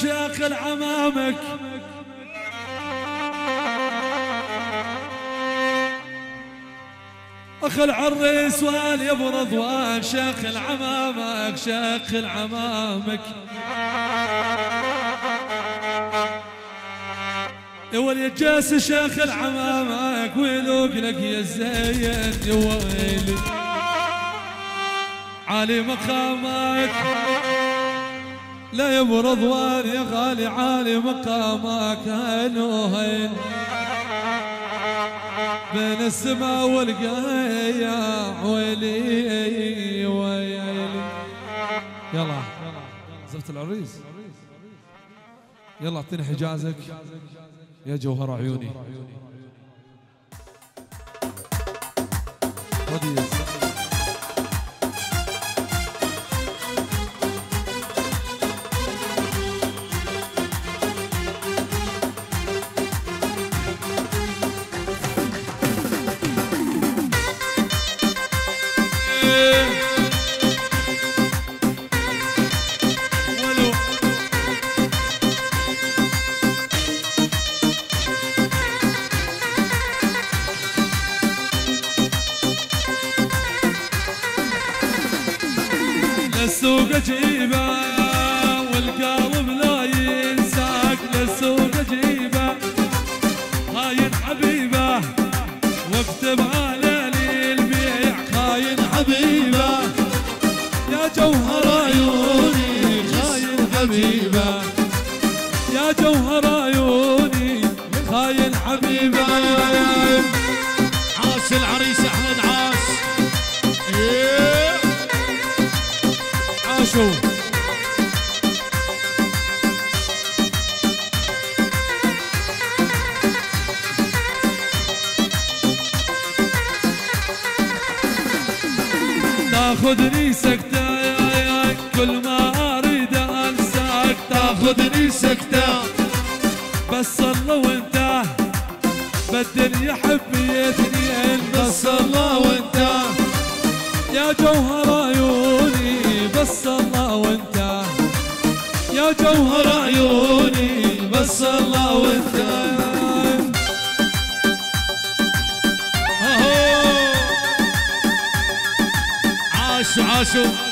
شيخ العمامك أخ العريس والي أبو رضوان شيخ العمامك شيخ العمامك يا ولي جاس شيخ العمامك ويلوق لك يا زين يا ويلي. عالي مقامك. لا يا ابو رضوان يا غالي عالي مقامك هين وهين بين السماء والقيا ويلي ويلي. يلا زفت العريس. يلا اعطيني حجازك. يا جوهر عيوني. ودي يا جوهر عيوني بس الله وانت. يا جوهر عيوني بس الله وانت. عاشوا عاشوا.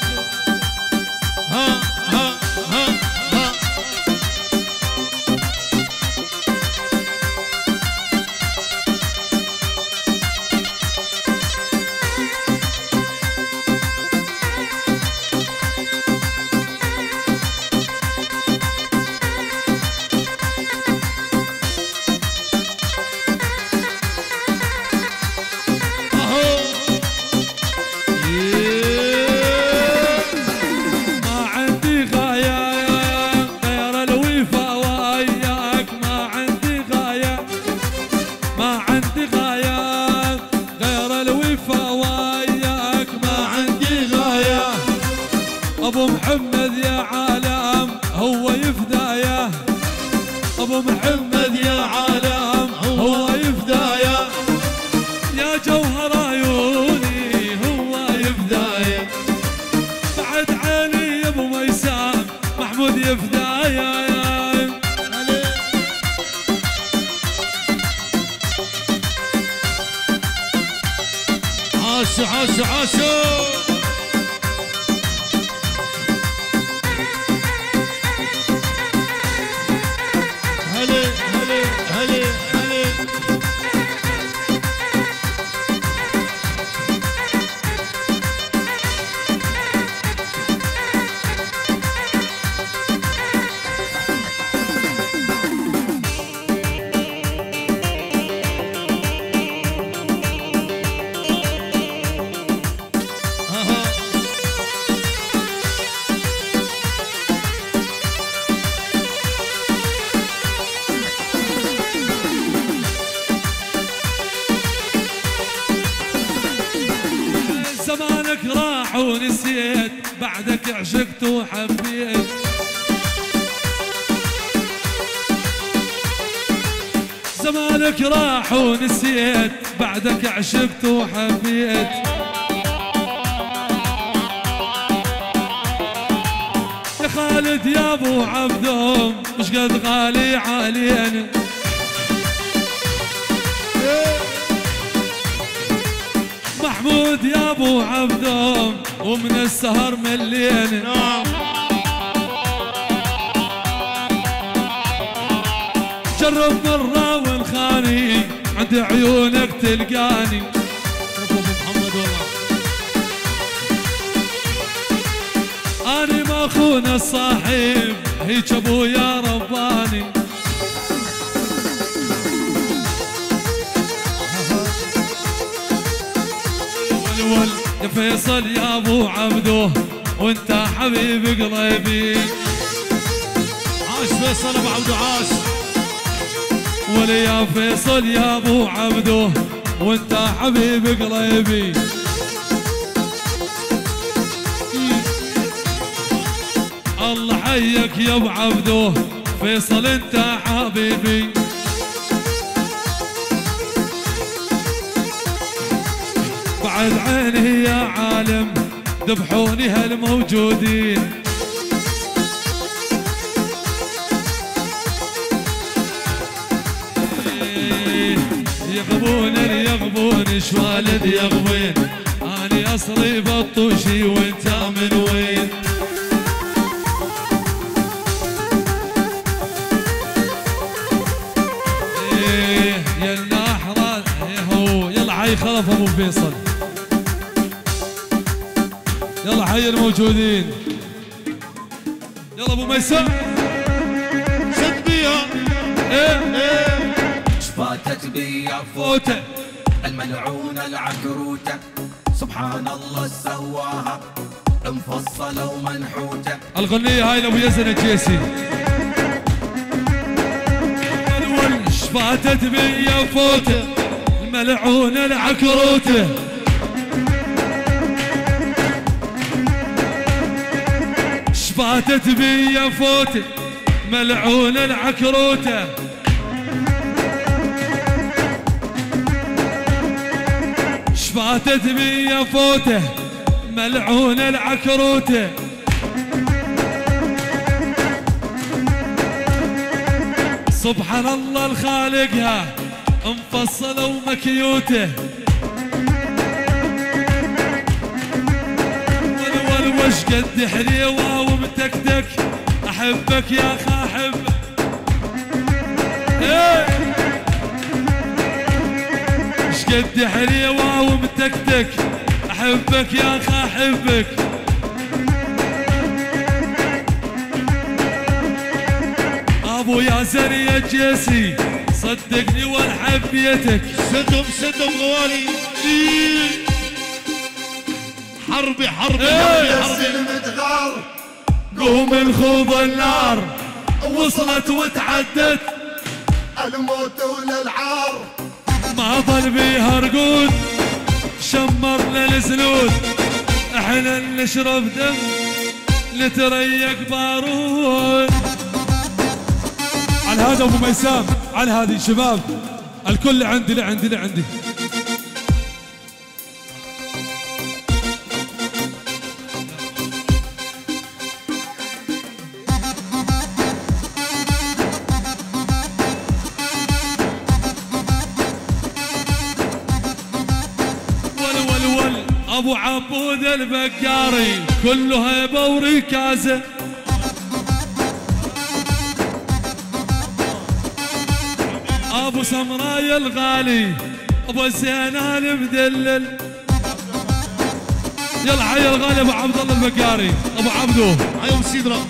بعد عيني يا أبو ميسام محمود يفدايه عاشوا عاشوا عاشوا وحبيت زمانك راح ونسيت بعدك عشقت وحبيت. يا خالد يا أبو عبدهم مش قد غالي علينا محمود يا أبو عبدهم ومن السهر ملينا نعم جرب مرة والخاني عند عيونك تلقاني. محمد أنا ما أخون الصاحب هيك أبويا رباني. والول يا فيصل يا أبو عبدو وانت حبيب قلبي. عاش فيصل ابو عبدو عاش. ولي يا فيصل يا أبو عبدو وانت حبيب قلبي. الله حيك يا ابو عبدو فيصل انت حبيبي. بعد عيني يا عالم ذبحوني هالموجودين. يغبون يغبون شوالد يغبين. اني أصلي بطوشي وأنت من وين؟ إيه يلا احرى إيه هو يلا حي خلف أبو فيصل. حي الموجودين. يلا أبو ميسر. سد بيها إيه إيه. فاتت بي فوتة. الملعونة العكروتة سبحان الله سواها. مفصلة ومنحوتة الغنية هاي لأبو يزن الجيسي. فاتت بيا فوتة. الملعونة العكروته شفاتت بيا فوته ملعونة العكروتة. شفاتت بيا فوته ملعونة العكروتة. سبحان الله الخالقها مفصلة ومكيوته وش قد حليوة ومتكتك أحبك يا أخ أحبك إيه. إيش قد حليوة ومتكتك أحبك يا أخ أحبك. ياسر يا جيسي صدقني والحبيتك سدهم سدهم غوالي. إيه. حربي حربي حربي إيه. حربي المتغار قوم الخوض النار. وصلت وتعدت. الموت وللعار ما ظل بيها رقود. شمرنا السنود إحنا نشرب دم نتريق بارود على هذا أبو ميسام على هذه شباب. الكل عندي لعندي لعندي. أبو عبود البقاري كله هيبه وركازه أبو سمراي الغالي أبو زينان مدلل. يلا حي الغالي أبو عبد الله البقاري أبو عبدو. عيون سيدرا.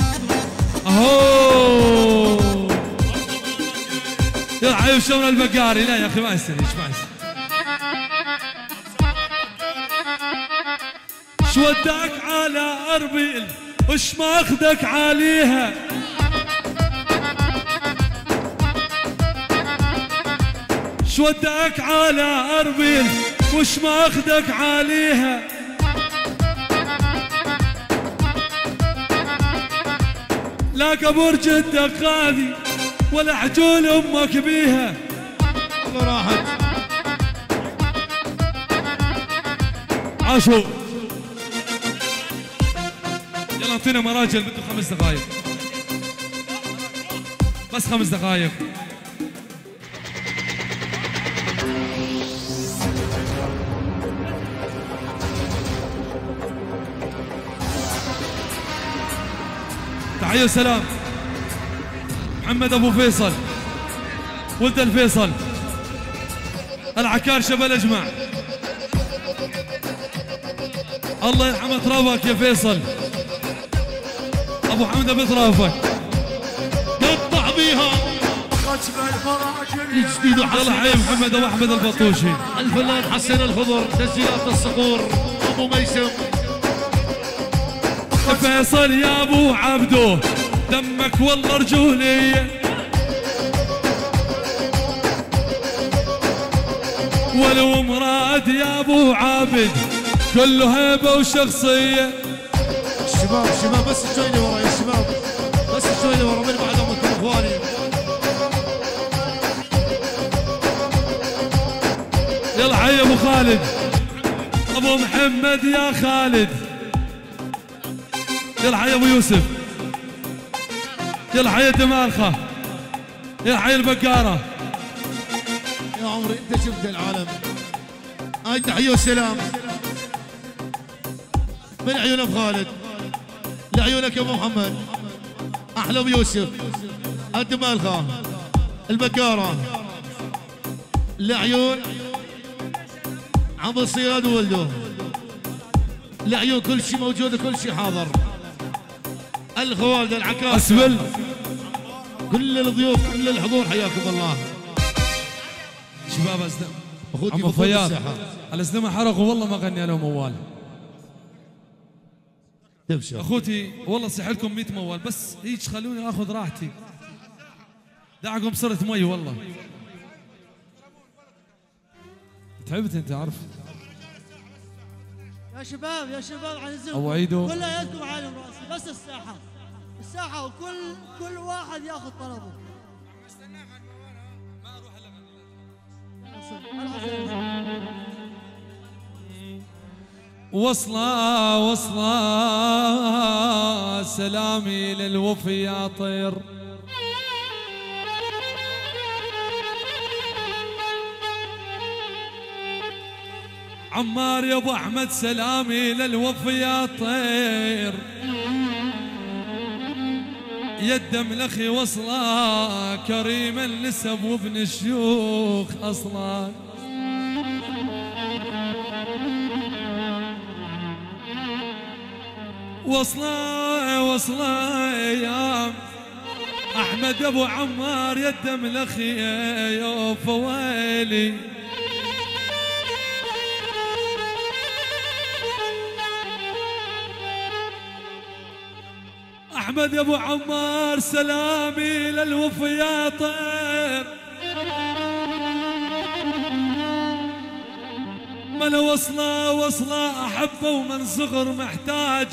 أهو. يلا حي شلون البقاري؟ لا يا أخي ما إيش ما يصير شو وداك على أربيل وش ماخذك عليها؟ وداك على أربيل وش ماخذك عليها؟ لا قبر جدك غادي ولا عجول أمك بيها. الله راحت. عاشوا اعطينا مراجل بده خمس دقائق بس خمس دقائق تحية وسلام محمد ابو فيصل. ولد الفيصل. العكار شبل اجمع الله يرحم ترابك يا فيصل. أبو حمد بطرافك نطع بيها. جديد يلا وحسن حي محمد ابو احمد البطوشي الفنان حسين الخضر تسجيلات الصقور. أبو ميسم. فيصل يا أبو عبدو دمك والله رجولي ولو مراد يا أبو عابد كله هيبة وشخصية. الشباب الشباب بس شوي لي ورا يا شباب بس شوي ورا من إخواني. يلا حي أبو خالد. أبو محمد يا خالد. يلا حي أبو يوسف. يلا حي الدمالخه يلا حي البقارة. يا عمري أنت شفت العالم. هاي تحية وسلام. من عيون أبو خالد؟ لعيونك يا أبو محمد. أحلى أبو يوسف. الدمالخه البكاره لعيون. عم الصياد وولده لعيون كل شيء موجود وكل شيء حاضر. الخوالد العكاس. اسفل كل الضيوف كل الحضور حياكم الله. شباب ازدم أخوتي عمو فياض. الساحه الازدمه حرقوا والله ما غني لهم موال تبشر أخوتي والله صح لكم 100 موال بس هيك خلوني آخذ راحتي. دعكم صرت مي والله. تعبت أنت عارف. يا شباب يا شباب عن أبو عيدو. كل يدكم عالم رأسي بس الساحة. الساحة وكل كل واحد ياخذ طلبه. وصلة وصلة سلامي للوفي يا طير. عمار يا ابو احمد سلامي للوفي يا طير. يدم الاخي وصله كريم النسب وابن الشيوخ أصلا وصله وصله يا أحمد أبو عمار يدم الاخي يا فويلي أحمد أبو عمار سلامي للوفي يا طير من وصلة وصلة احبه ومن صغر محتاج.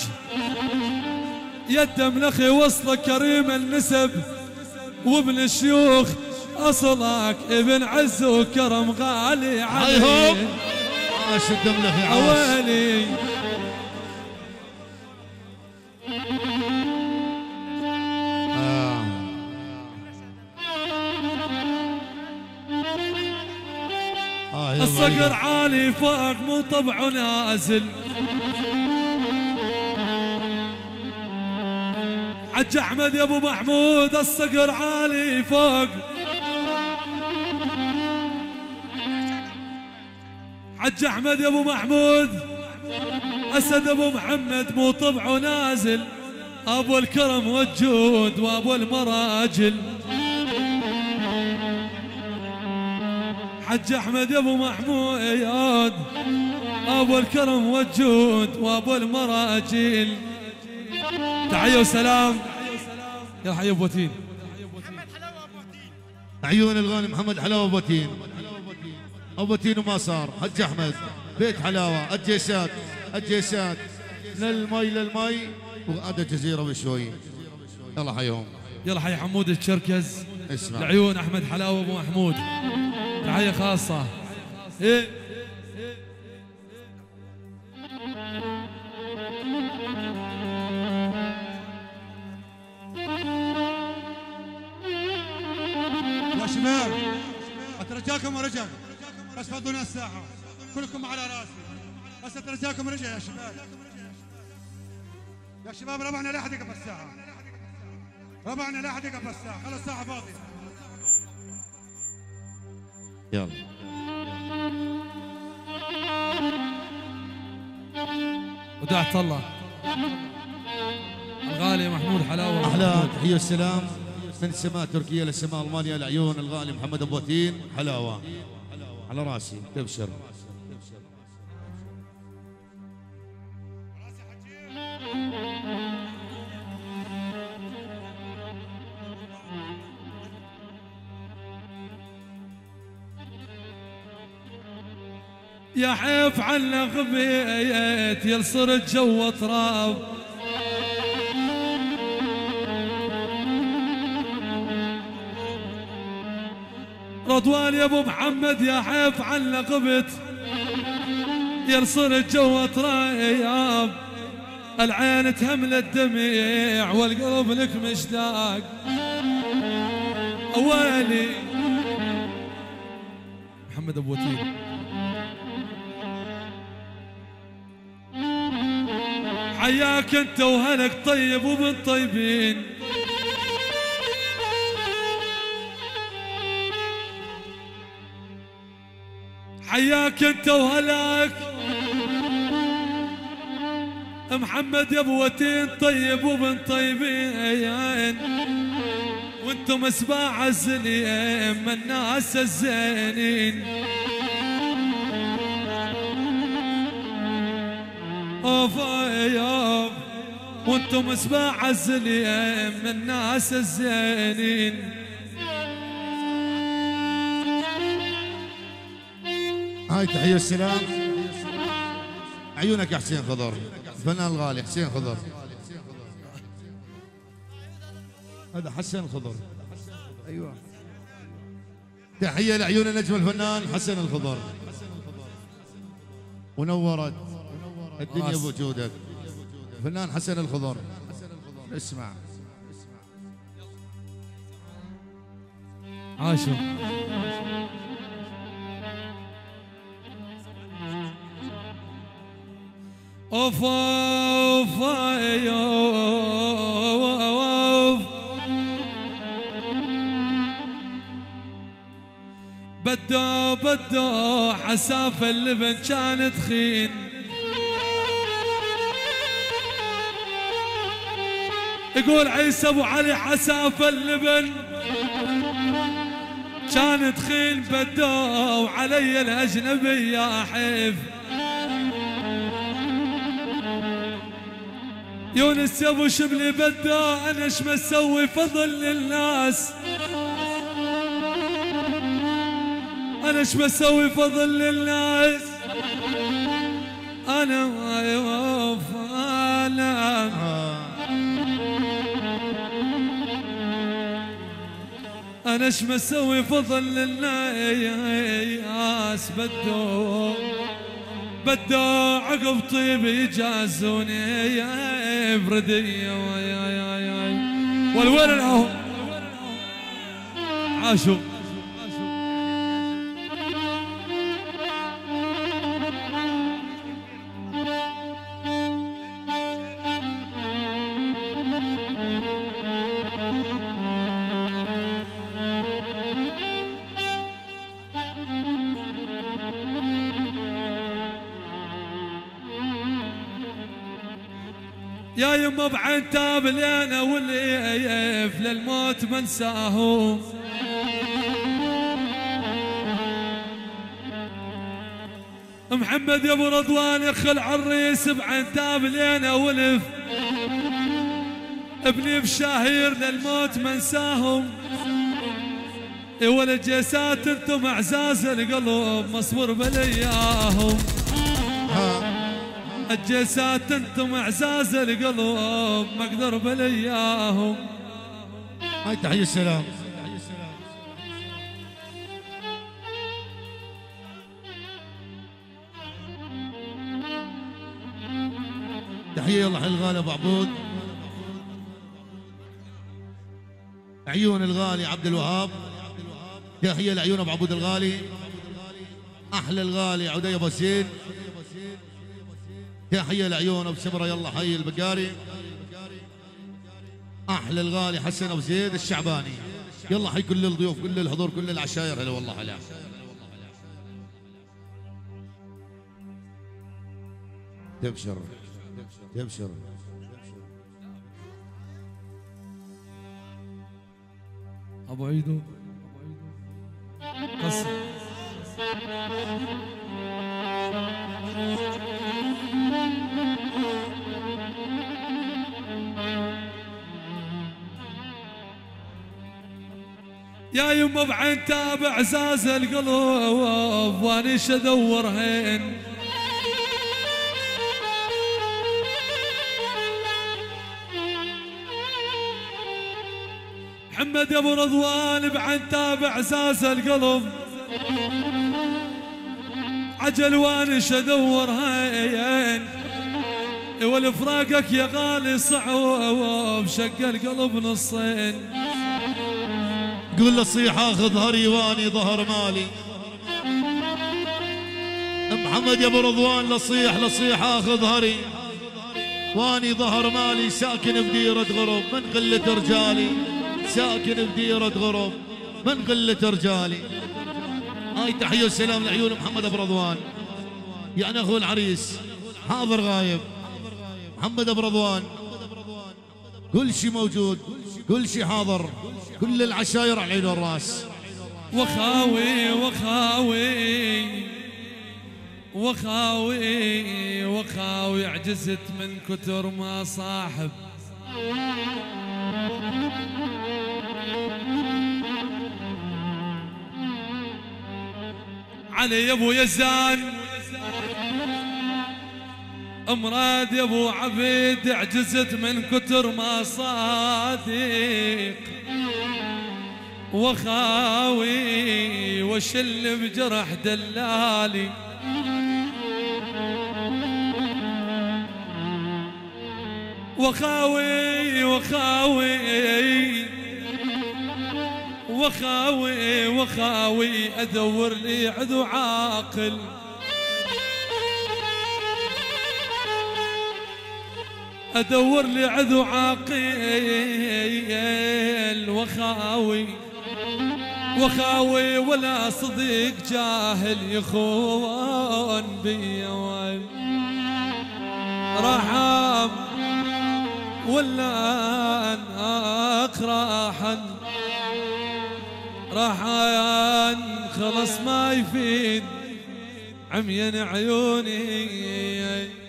يدم الاخي وصلة كريم النسب وابن الشيوخ أصلك ابن عز وكرم غالي عليه عاش الدم عاش. اويلي آه. آه الصقر عالي فوق مو طبعه نازل حج أحمد يا أبو محمود الصقر عالي فوق. حج أحمد يا أبو محمود أسد أبو محمد مو طبعه نازل. أبو الكرم والجود وأبو المراجل. حج أحمد أبو محمود أبو الكرم والجود وأبو المراجل تحيه وسلام يا حي أبو تين. عيون الغاني محمد حلاوة بوتين أبو تين وما صار. حج أحمد بيت حلاوة. الجيشات الجيشات. للمي للمي وغدا جزيره بشوي. يلا حيهم يلا حي حمود الشركز. اسمع. لعيون أحمد حلاوة أبو محمود. تحية خاصة. إيه. رجاكم ورجاكم بس فضونا الساحة. كلكم على راسي. بس رجاكم رجع يا شباب. يا شباب ربعنا لا احد يقف الساحة. ربعنا لا احد يقف الساحة. خلص الساحة فاضية. يلا. ودعت الله. الغالي محمود حلاوة أحلى تحية والسلام. من سماء تركيا لسماء ألمانيا العيون الغالي محمد أبو وتين حلاوة. على راسي. تبشر. يا حيف عنا غبيت يلصر الجو تراب رضوان يا أبو محمد يا حيف عنا غبت يلصر الجو تراب العين تهمل الدميع والقلب لك مشتاق. ويلي محمد أبو وتيل حياك أنت وهلك طيب وبن طيبين. حياك أنت وهلك. محمد يا أبو وتين طيب وبن طيبين. وأنتم أسباع الزليم الناس الزينين. اوف يوف وأنتم اسباع الزليم من الناس الزينين. هاي تحية والسلام. عيونك يا حسين خضر. الفنان الغالي حسين خضر. هذا حسن خضر. أيوه. تحية لعيون النجم الفنان حسن الخضر. ونورت الدنيا. بوجودك الفنان حسن الخضر. اسمع. عاشوا أوف أوف أوف. بدو بدو حساف اللبن كان تخين. يقول عيسى أبو علي حساف اللبن. كان تخين بدو علي الأجنبي يا حيف. يونس يا أبو شبلي بدو أنا إيش مسوي فضل للناس. أنا إيش مسوي فضل للناس. أنا ما أنا إيش مسوي فضل للناس. بدو بدو عقب طيب يجازوني. بردية ويا يا يا والوين عاشوا يا يما بعين تاب أنا واللي للموت منساهم. محمد يا أبو رضوان يخل عالريس بعين تاب أنا ولف ابني بشاهير للموت منساهم. يا ولد جيسات أنتم اعزاز القلب مصبر بلياهم. الجيسات أنتم اعزاز القلب ما أقدر بلياهم هاي تحية السلام. تحية يلا حي الغالي أبو عبود. عيون الغالي عبد الوهاب. تحية لعيون أبو عبود الغالي. أحلى الغالي عدي أبو زيد تحية لعيون أبو سمرة يلا حي البقاري. أحلى الغالي حسن أبو زيد الشعباني. يلا حي كل الضيوف كل الحضور كل العشاير. هلا والله هلا. تبشر تبشر. أبو عيدو. قصر. يا يما بعين تابع زاز القلوب ادور هين محمد أبو رضوان بعين تابع زاز القلب عجل وانش ادور هين والفراقك يا غالي صعوب شق القلب نصين. قول له صيح أخذ هري وأني ظهر مالي. محمد يا أبو رضوان لصيح لصيح أخذ هري. وأني ظهر مالي ساكن بديرة غرب من قلة رجالي؟ ساكن بديرة غرب من قلة رجالي؟ هاي تحية والسلام لعيون محمد أبو رضوان. يعني اخو العريس حاضر غايب. محمد أبو رضوان كل شيء موجود. كل شيء حاضر كل العشاير على العين والراس وخاوي وخاوي وخاوي وخاوي عجزت من كتر ما صاحب. علي يا ابو يزان. أمراد يا ابو عبيد عجزت من كتر ما صادق. وخاوي وشل بجرح دلالي. وخاوي وخاوي وخاوي وخاوي أدور لي عدو عاقل. أدور لي عدو عاقل وخاوي. وخاوي ولا صديق جاهل يخون بي رحم ولا أن اقراحا راحن خلص ما يفيد عميان عيوني.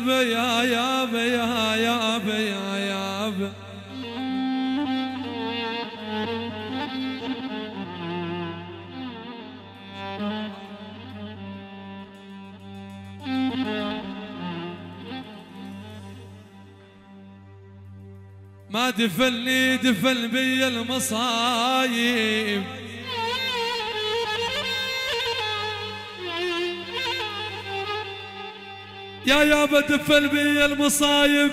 يابا يا يابا يا يابا يا يابا ما دفلني دفل بي المصايب. يا يابا دفل بي المصايب.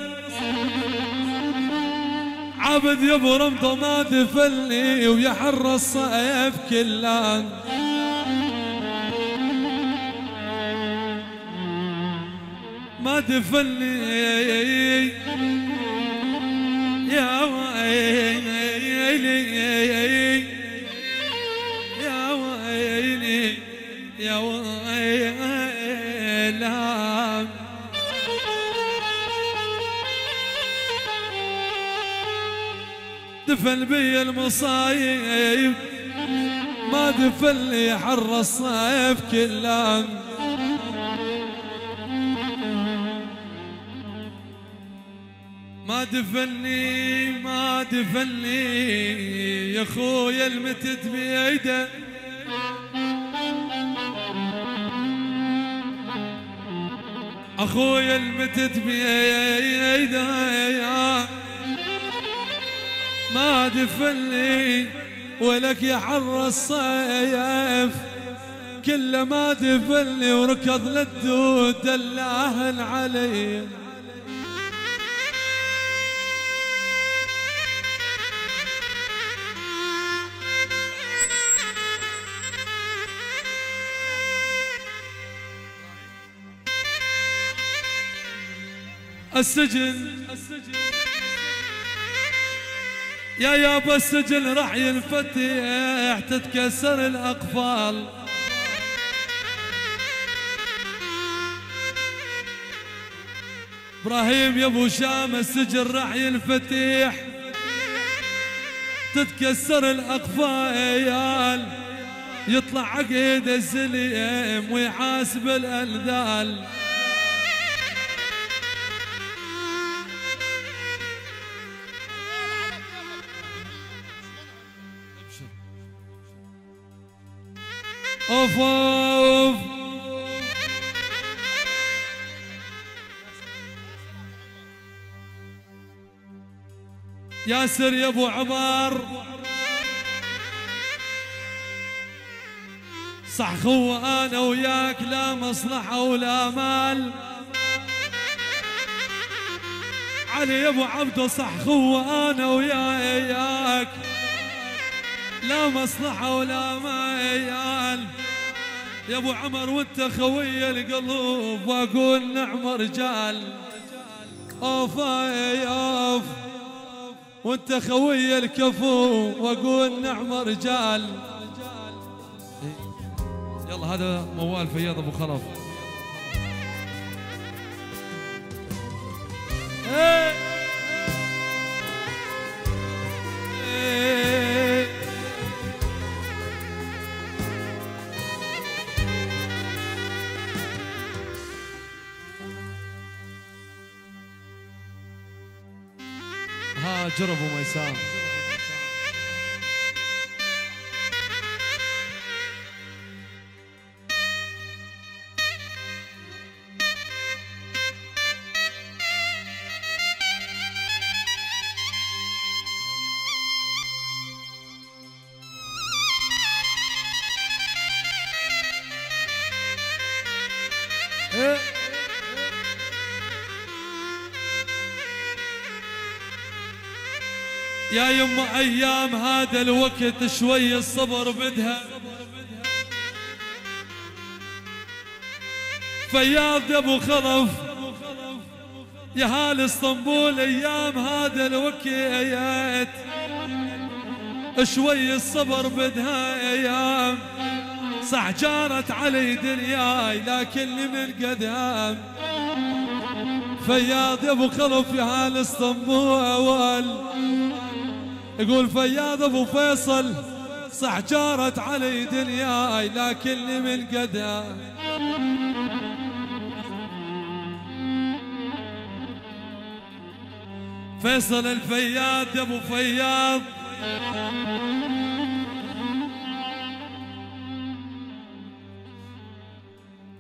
عبد رمضة ما دفلني ويحر الصيف كله ما دفلني يا ويلي. دفن بي المصايب ما دفن لي حر الصيف كله ما دفني ما دفني يا خويا المتت بيده. أخويا المتت بيده. ما ولك يا حر الصيف. كل ما دفني وركض للدود دلاهن علي. السجن يا يابا السجن راح ينفتح تتكسر الأقفال. إبراهيم يا أبو شام السجن راح ينفتح تتكسر الأقفال. يطلع عقيد الزليم ويحاسب الانذال اوف اوف ياسر يا ابو عمر صح خو أنا وياك لا مصلحه ولا مال علي يا ابو عبده صح خو أنا وياك لا مصلحة ولا ميال. يا أبو عمر وأنت خوي القلوب وأقول نعم رجال. أوف أوف. وأنت خوي الكفو وأقول نعم رجال. يلا هذا موال فياض أبو خلف. إيه. Jorobo, my sound. يما أيام هذا الوقت شوي الصبر بدها. فياض يا أبو خلف يا هال إسطنبول أيام هذا الوقت شوي الصبر بدها أيام. صح جارت علي دنياي لكن من قدام. فياض يا أبو خلف يا هال إسطنبول. يقول فياض أبو فيصل صح جارت علي دنياي لكني من قدام فيصل الفياض يا أبو فياض.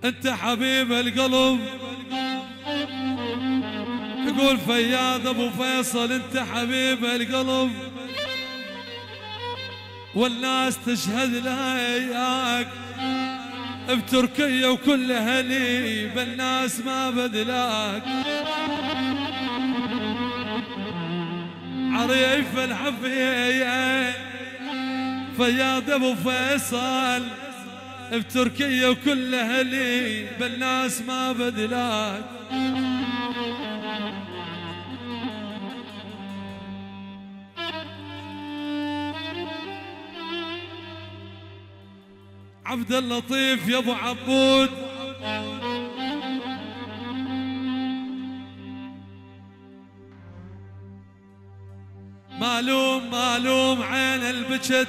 أنت حبيب القلب. يقول فياض أبو فيصل أنت حبيب القلب. والناس تشهد لك بتركيا وكل أهلي بالناس ما بدلاك. عريف الحفية فياض أبو فيصل بتركيا وكل أهلي بالناس ما بدلاك. عبد اللطيف يا ابو عبود. مالوم مالوم عين البجت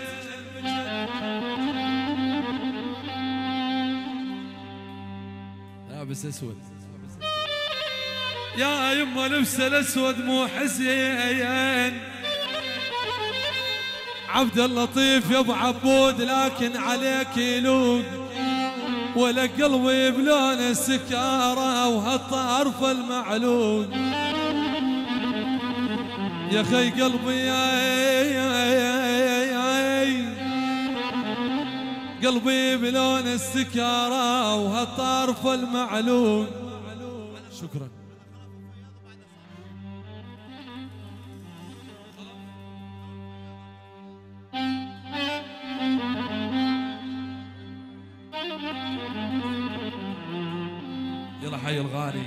لابس أسود. يا يما لبس الأسود مو حزين. عبد اللطيف يا ابو عبود لكن عليك يلوق. ولا قلبي بلون السكارة وهالطرف المعلوق. يا خي قلبي قلبي بلون السكارة وهالطرف المعلوق. شكرا. يلا حي الغالي.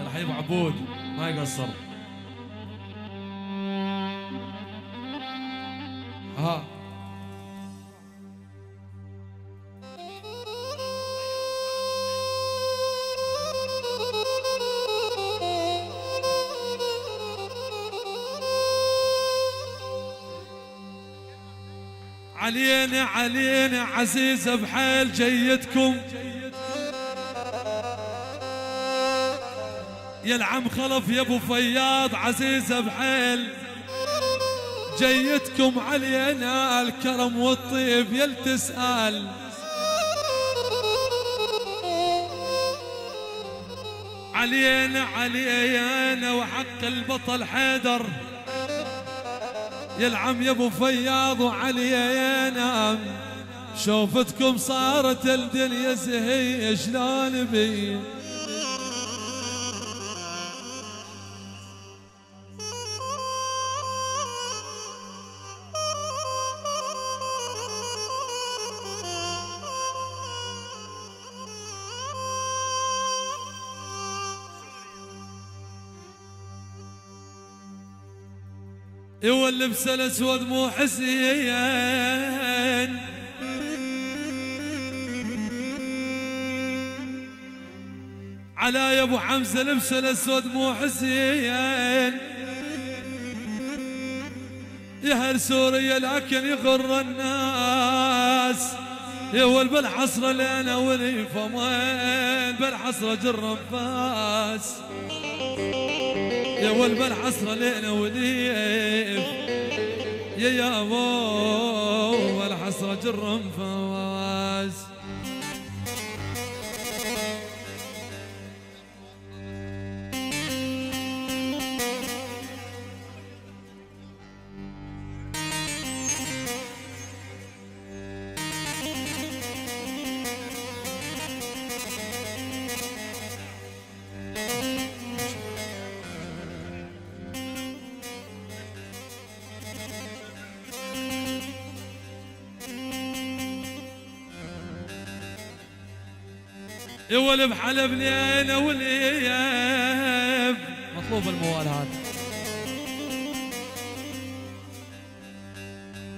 يلا حي أبو عبود ما يقصر. ها. علينا علينا عزيز بحيل جيتكم يا العم خلف يا ابو فياض عزيز بحيل جيتكم علينا الكرم والطيب يل تسأل علينا علينا وحق البطل حيدر. يا العم يا ابو فياض وعلينا. شوفتكم صارت الدنيا زهي شلون بي هو اللبس الاسود مو حسين. على يا أبو حمزة لبس الاسود مو حسين. يهل سوريا لكن يغر الناس. يا ول بالحصر لنا ولي فمين؟ بالحصر جر انفاس يا ول بالحصر لنا وليف يا يا أبو بالحصر جر يا ول بحلب لينا وليف مطلوب الموال هذا.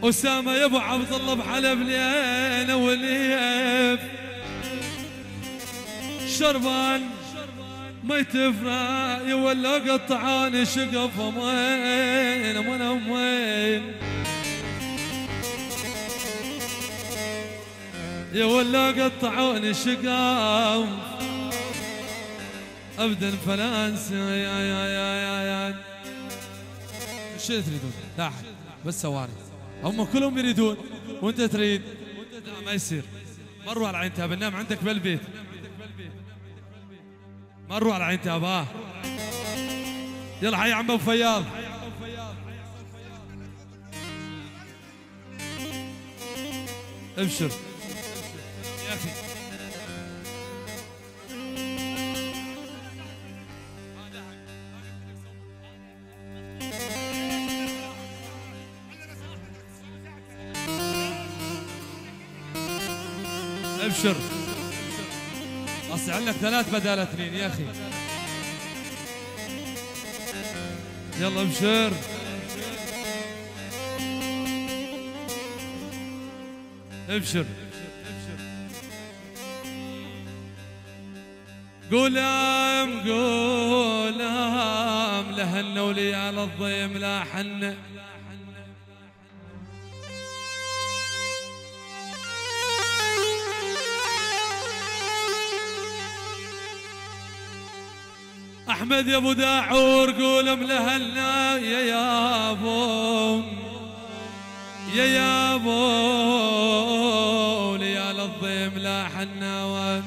أسامة يا أبو عبد الله بحلب لينا وليف شربان ما يتفرع ولا قطعان شقف وين من وين يا ولا قطعوني شقاف أبدا فلانس يا يا يا يا يا شو تريدون؟ لا أحد بس ثواني. هم كلهم يريدون وأنت تريد. لا ما يصير. مروا على عين تاب نام عندك بالبيت. مروا على عين تاب ها يلا حي عم أبو فياض. ابشر. ابشر اصل عندك ثلاث بدال اثنين يا أخي. يلا ابشر. ابشر. قولام قولام لهنا وليال الضيم لا حنا أحمد يا أبو داعور قول ملهلنا يا يابو يا يابو ليال الضيم لا حناوان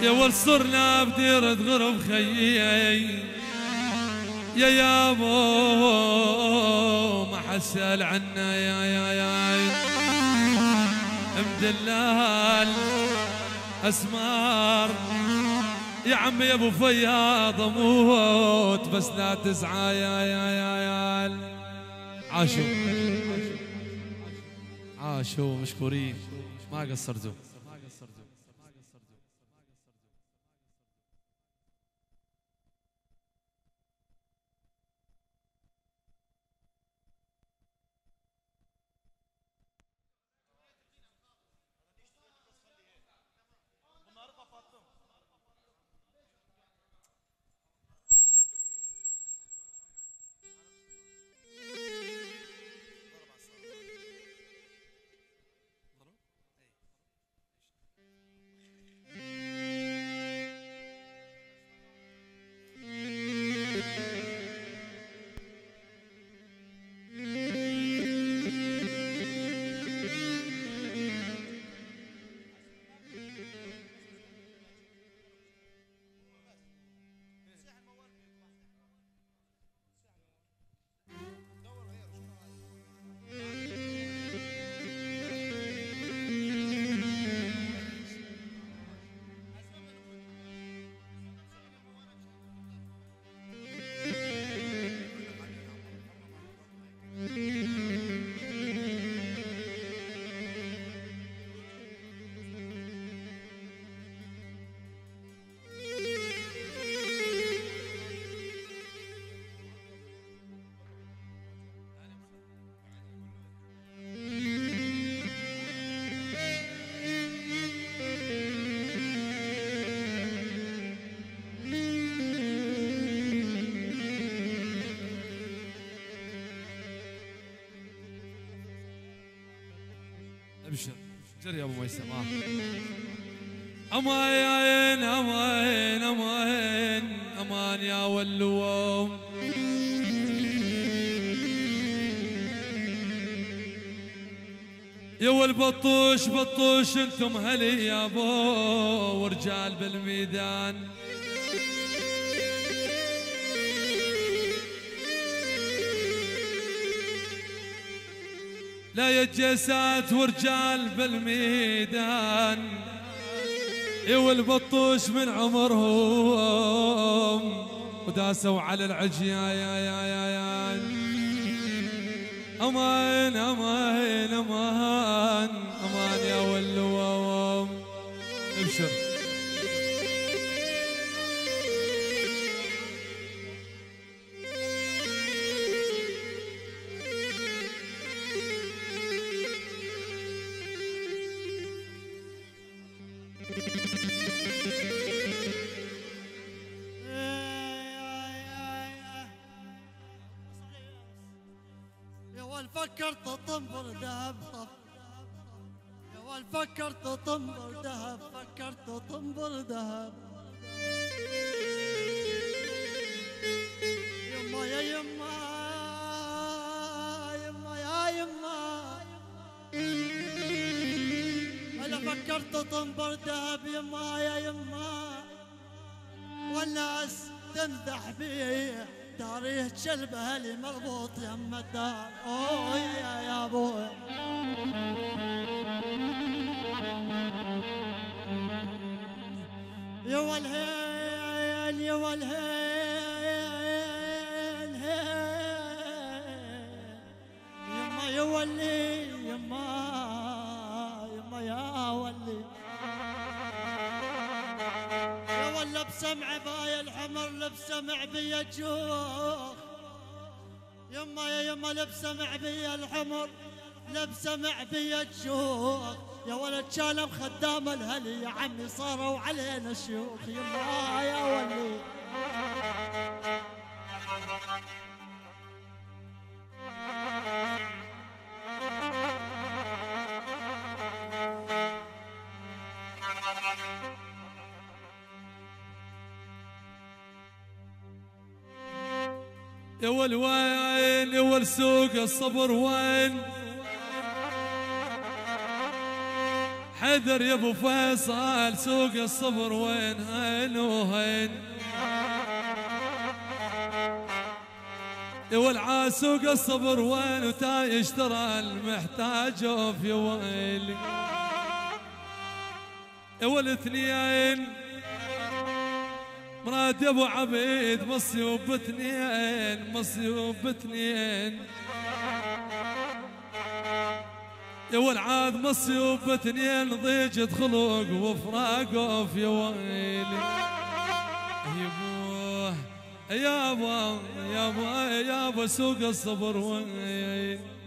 يا ول صرنا بديرة غرب خيي. يا يابو ما حسأل عنا يا يا يا. مدلال أسمار. يا عمي يا أبو فياض أموت بس لا تزعى يا يا يا يا عاشوا عاشوا مشكورين. ما قصرتوا. أبشر. جري يا أبو ميسم آه. أمان أمان أمان يا ولو. يا والبطوش بطوش أنتم هلي يا بو ورجال بالميدان. لا يجسات ورجال بالميدان. والبطوش من عمرهم. وداسوا على العجيا يا يا يا يا. أمان أمان أمان. فكرت تطنبر ذهب ول فكرت تطنبر ذهب فكرت تطنبر ذهب يما يا يما يما يا يما. أنا فكرت تنبر ذهب يما يا يما. والناس تمدح بيه. تاريخ شلب أهلي مربوط يم الدار. أوه يا يا الحمر لبسمع بي الجوخ يما يا يما لبسمع بي الحمر لبسمع بي الجوخ يا ولد شالم خدام الهلي يا عمي صاروا علينا شيوخ يما يا ولي. يا ول وين يا ول سوق الصبر وين؟ حذر يا أبو فيصل سوق الصبر وين؟ هين وهين. ول سوق الصبر وين؟ وتايش ترى المحتاج في ويلي. يا ول اثنين مراد يا ابو عبيد مصيوب باثنين مصيوب باثنين يا والعاد مصيوب باثنين ضيجة خلق وفراق في ويلي. يا ابو يا ابو يا ابو يا ابو سوق الصبر وين؟